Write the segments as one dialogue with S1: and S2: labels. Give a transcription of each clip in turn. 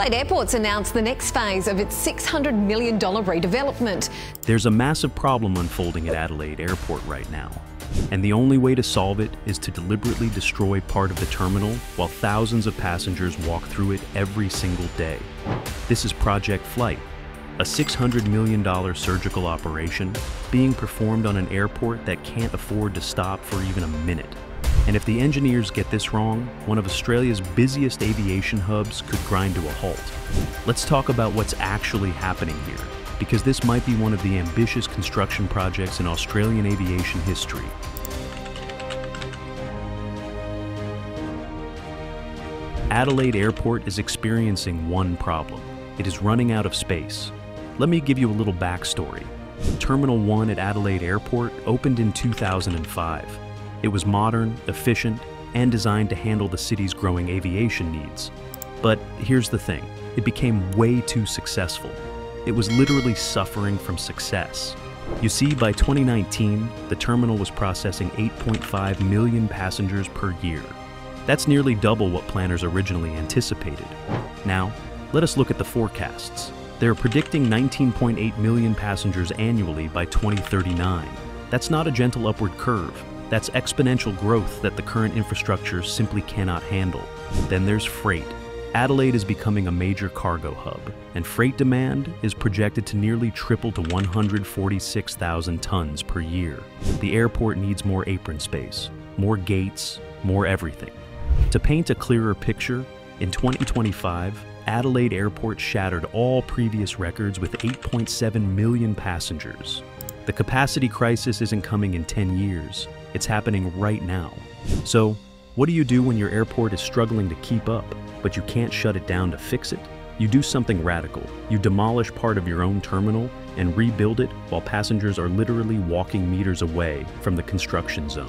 S1: Adelaide Airport's announced the next phase of its $600 million redevelopment.
S2: There's a massive problem unfolding at Adelaide Airport right now. And the only way to solve it is to deliberately destroy part of the terminal while thousands of passengers walk through it every single day. This is Project Flight, a $600 million surgical operation being performed on an airport that can't afford to stop for even a minute. And if the engineers get this wrong, one of Australia's busiest aviation hubs could grind to a halt. Let's talk about what's actually happening here, because this might be one of the ambitious construction projects in Australian aviation history. Adelaide Airport is experiencing one problem. It is running out of space. Let me give you a little backstory. Terminal 1 at Adelaide Airport opened in 2005. It was modern, efficient, and designed to handle the city's growing aviation needs. But here's the thing, it became way too successful. It was literally suffering from success. You see, by 2019, the terminal was processing 8.5 million passengers per year. That's nearly double what planners originally anticipated. Now, let us look at the forecasts. They're predicting 19.8 million passengers annually by 2039. That's not a gentle upward curve. That's exponential growth that the current infrastructure simply cannot handle. Then there's freight. Adelaide is becoming a major cargo hub, and freight demand is projected to nearly triple to 146,000 tons per year. The airport needs more apron space, more gates, more everything. To paint a clearer picture, in 2025, Adelaide Airport shattered all previous records with 8.7 million passengers. The capacity crisis isn't coming in 10 years, it's happening right now. So, what do you do when your airport is struggling to keep up, but you can't shut it down to fix it? You do something radical. You demolish part of your own terminal and rebuild it while passengers are literally walking meters away from the construction zone.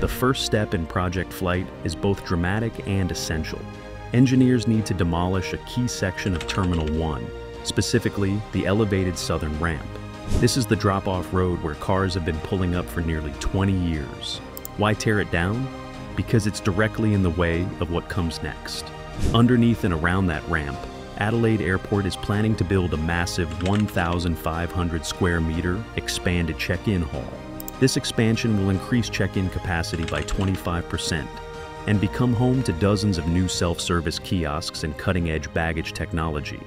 S2: The first step in Project Flight is both dramatic and essential. Engineers need to demolish a key section of Terminal 1, specifically the elevated southern ramp. This is the drop-off road where cars have been pulling up for nearly 20 years. Why tear it down? Because it's directly in the way of what comes next. Underneath and around that ramp, Adelaide Airport is planning to build a massive 1,500 square meter expanded check-in hall. This expansion will increase check-in capacity by 25% and become home to dozens of new self-service kiosks and cutting-edge baggage technology.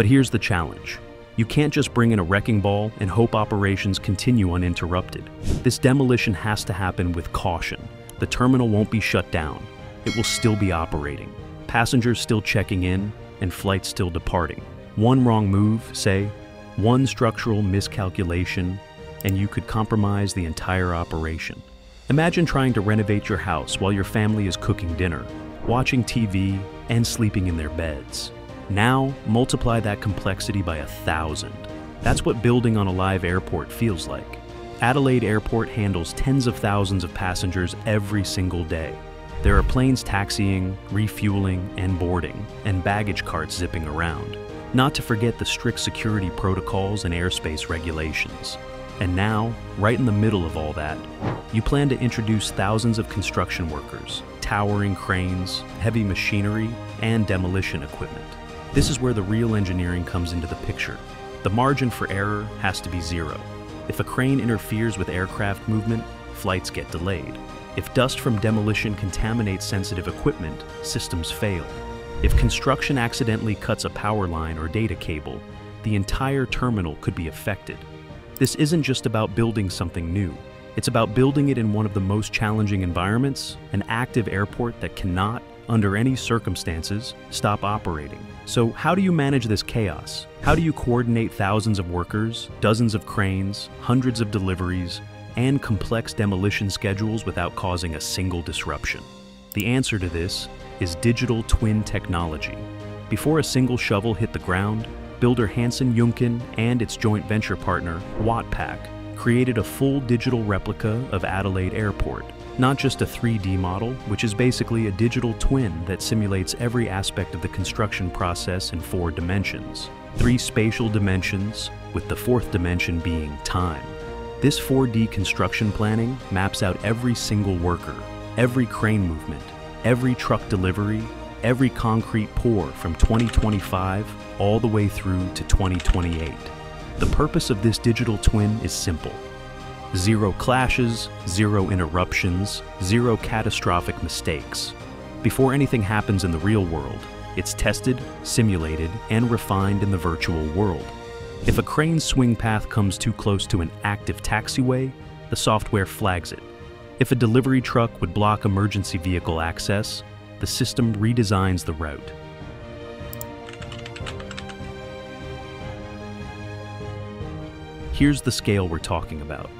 S2: But here's the challenge. You can't just bring in a wrecking ball and hope operations continue uninterrupted. This demolition has to happen with caution. The terminal won't be shut down. It will still be operating. Passengers still checking in and flights still departing. One wrong move, say, one structural miscalculation, and you could compromise the entire operation. Imagine trying to renovate your house while your family is cooking dinner, watching TV, and sleeping in their beds. Now, multiply that complexity by a thousand. That's what building on a live airport feels like. Adelaide Airport handles tens of thousands of passengers every single day. There are planes taxiing, refueling, and boarding, and baggage carts zipping around. Not to forget the strict security protocols and airspace regulations. And now, right in the middle of all that, you plan to introduce thousands of construction workers, towering cranes, heavy machinery, and demolition equipment. This is where the real engineering comes into the picture. The margin for error has to be zero. If a crane interferes with aircraft movement, flights get delayed. If dust from demolition contaminates sensitive equipment, systems fail. If construction accidentally cuts a power line or data cable, the entire terminal could be affected. This isn't just about building something new. It's about building it in one of the most challenging environments, an active airport that cannot, under any circumstances, stop operating. So how do you manage this chaos? How do you coordinate thousands of workers, dozens of cranes, hundreds of deliveries, and complex demolition schedules without causing a single disruption? The answer to this is digital twin technology. Before a single shovel hit the ground, builder Hansen Yuncken and its joint venture partner, Watpac, created a full digital replica of Adelaide Airport. Not just a 3D model, which is basically a digital twin that simulates every aspect of the construction process in four dimensions. Three spatial dimensions, with the fourth dimension being time. This 4D construction planning maps out every single worker, every crane movement, every truck delivery, every concrete pour from 2025 all the way through to 2028. The purpose of this digital twin is simple. Zero clashes, zero interruptions, zero catastrophic mistakes. Before anything happens in the real world, it's tested, simulated, and refined in the virtual world. If a crane's swing path comes too close to an active taxiway, the software flags it. If a delivery truck would block emergency vehicle access, the system redesigns the route. Here's the scale we're talking about.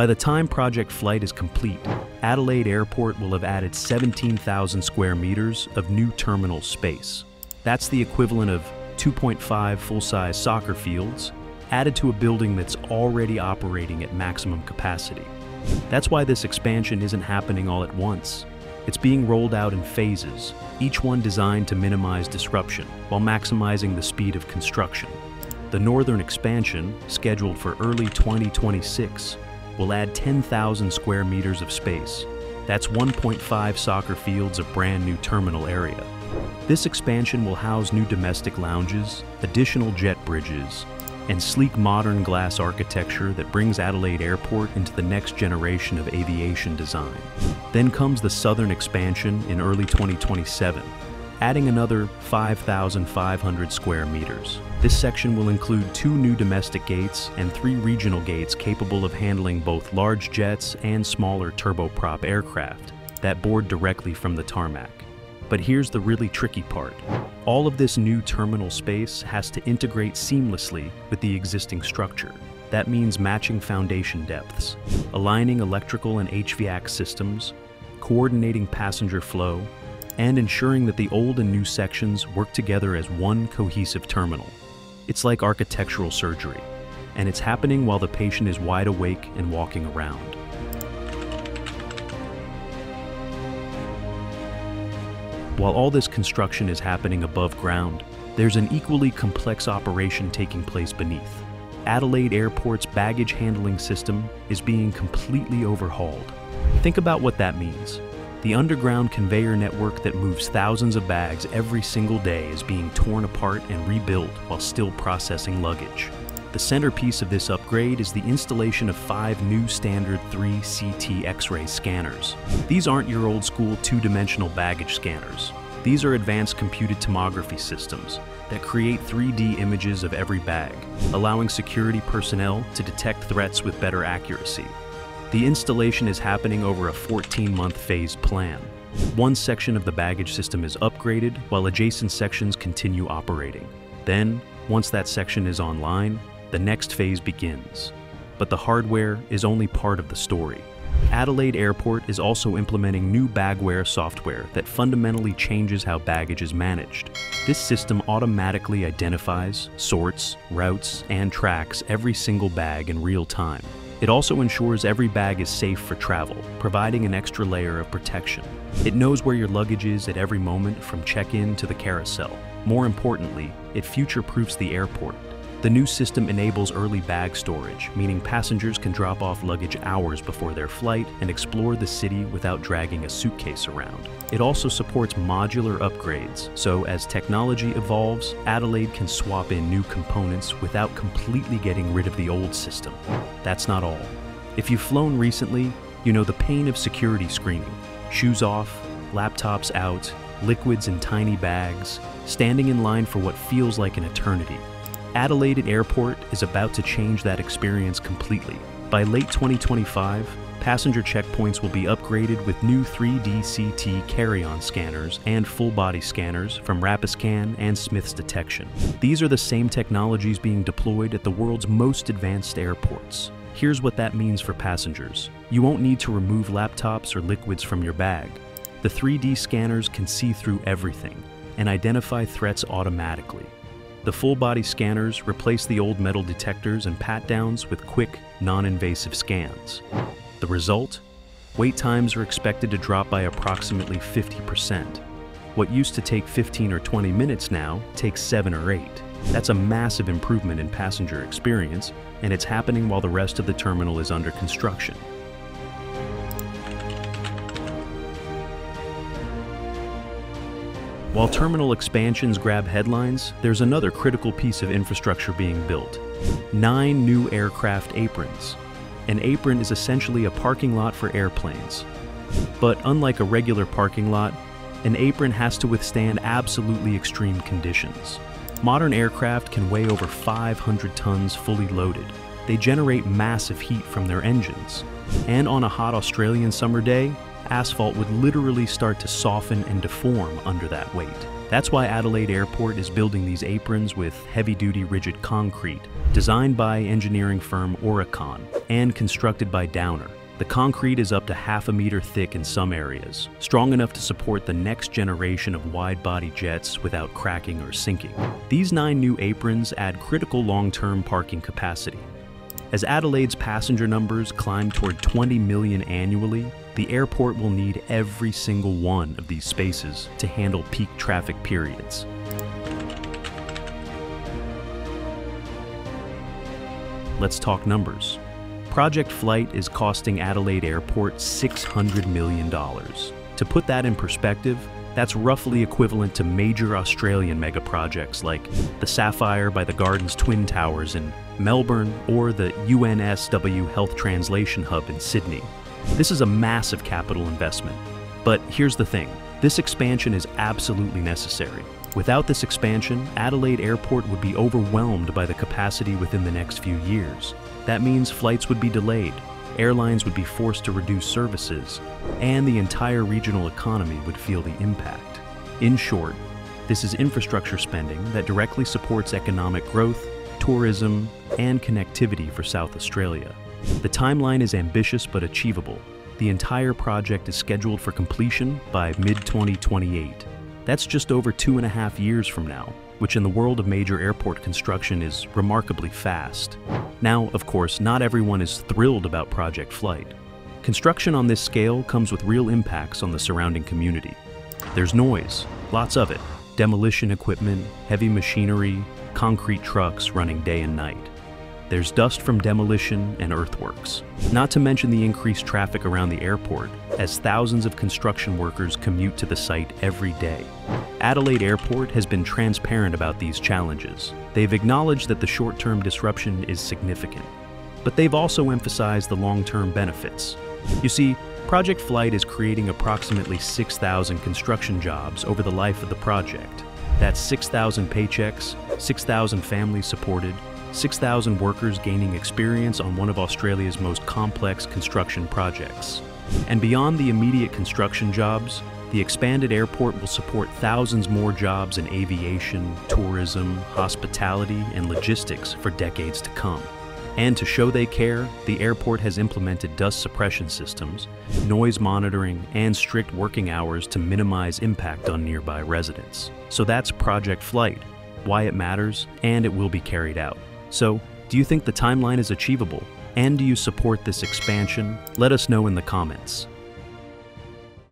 S2: By the time Project Flight is complete, Adelaide Airport will have added 17,000 square meters of new terminal space. That's the equivalent of 2.5 full-size soccer fields added to a building that's already operating at maximum capacity. That's why this expansion isn't happening all at once. It's being rolled out in phases, each one designed to minimize disruption while maximizing the speed of construction. The northern expansion, scheduled for early 2026, will add 10,000 square meters of space. That's 1.5 soccer fields of brand new terminal area. This expansion will house new domestic lounges, additional jet bridges, and sleek modern glass architecture that brings Adelaide Airport into the next generation of aviation design. Then comes the southern expansion in early 2027, adding another 5,500 square meters. This section will include two new domestic gates and three regional gates capable of handling both large jets and smaller turboprop aircraft that board directly from the tarmac. But here's the really tricky part. All of this new terminal space has to integrate seamlessly with the existing structure. That means matching foundation depths, aligning electrical and HVAC systems, coordinating passenger flow, and ensuring that the old and new sections work together as one cohesive terminal. It's like architectural surgery, and it's happening while the patient is wide awake and walking around. While all this construction is happening above ground, there's an equally complex operation taking place beneath. Adelaide Airport's baggage handling system is being completely overhauled. Think about what that means. The underground conveyor network that moves thousands of bags every single day is being torn apart and rebuilt while still processing luggage. The centerpiece of this upgrade is the installation of five new standard 3 CT X-ray scanners. These aren't your old school two-dimensional baggage scanners. These are advanced computed tomography systems that create 3D images of every bag, allowing security personnel to detect threats with better accuracy. The installation is happening over a 14-month phased plan. One section of the baggage system is upgraded while adjacent sections continue operating. Then, once that section is online, the next phase begins. But the hardware is only part of the story. Adelaide Airport is also implementing new bagware software that fundamentally changes how baggage is managed. This system automatically identifies, sorts, routes, and tracks every single bag in real time. It also ensures every bag is safe for travel, providing an extra layer of protection. It knows where your luggage is at every moment from check-in to the carousel. More importantly, it future-proofs the airport. The new system enables early bag storage, meaning passengers can drop off luggage hours before their flight and explore the city without dragging a suitcase around. It also supports modular upgrades, so as technology evolves, Adelaide can swap in new components without completely getting rid of the old system. That's not all. If you've flown recently, you know the pain of security screening. Shoes off, laptops out, liquids in tiny bags, standing in line for what feels like an eternity. Adelaide Airport is about to change that experience completely. By late 2025, passenger checkpoints will be upgraded with new 3D CT carry-on scanners and full-body scanners from Rapiscan and Smiths Detection. These are the same technologies being deployed at the world's most advanced airports. Here's what that means for passengers. You won't need to remove laptops or liquids from your bag. The 3D scanners can see through everything and identify threats automatically. The full-body scanners replace the old metal detectors and pat-downs with quick, non-invasive scans. The result? Wait times are expected to drop by approximately 50%. What used to take 15 or 20 minutes now takes 7 or 8. That's a massive improvement in passenger experience, and it's happening while the rest of the terminal is under construction. While terminal expansions grab headlines, there's another critical piece of infrastructure being built. Nine new aircraft aprons. An apron is essentially a parking lot for airplanes. But unlike a regular parking lot, an apron has to withstand absolutely extreme conditions. Modern aircraft can weigh over 500 tons fully loaded. They generate massive heat from their engines. And on a hot Australian summer day, asphalt would literally start to soften and deform under that weight. That's why Adelaide Airport is building these aprons with heavy-duty rigid concrete, designed by engineering firm Aurecon and constructed by Downer. The concrete is up to half a meter thick in some areas, strong enough to support the next generation of wide-body jets without cracking or sinking. These nine new aprons add critical long-term parking capacity. As Adelaide's passenger numbers climb toward 20 million annually, the airport will need every single one of these spaces to handle peak traffic periods. Let's talk numbers. Project Flight is costing Adelaide Airport $600 million. To put that in perspective, that's roughly equivalent to major Australian mega projects like the Sapphire by the Gardens Twin Towers in Melbourne or the UNSW Health Translation Hub in Sydney. This is a massive capital investment. But here's the thing this expansion is absolutely necessary. Without this expansion, Adelaide Airport would be overwhelmed by the capacity within the next few years. That means flights would be delayed, airlines would be forced to reduce services, and the entire regional economy would feel the impact. In short, this is infrastructure spending that directly supports economic growth, tourism, and connectivity for South Australia. The timeline is ambitious but achievable. The entire project is scheduled for completion by mid-2028. That's just over two and a half years from now, which in the world of major airport construction is remarkably fast. Now, of course, not everyone is thrilled about Project Flight. Construction on this scale comes with real impacts on the surrounding community. There's noise, lots of it, demolition equipment, heavy machinery, concrete trucks running day and night. There's dust from demolition and earthworks, not to mention the increased traffic around the airport as thousands of construction workers commute to the site every day. Adelaide Airport has been transparent about these challenges. They've acknowledged that the short-term disruption is significant, but they've also emphasized the long-term benefits. You see, Project Flight is creating approximately 6,000 construction jobs over the life of the project. That's 6,000 paychecks, 6,000 families supported, 6,000 workers gaining experience on one of Australia's most complex construction projects. And beyond the immediate construction jobs, the expanded airport will support thousands more jobs in aviation, tourism, hospitality, and logistics for decades to come. And to show they care, the airport has implemented dust suppression systems, noise monitoring, and strict working hours to minimize impact on nearby residents. So that's Project Flight, why it matters, and it will be carried out. So, do you think the timeline is achievable? And do you support this expansion? Let us know in the comments.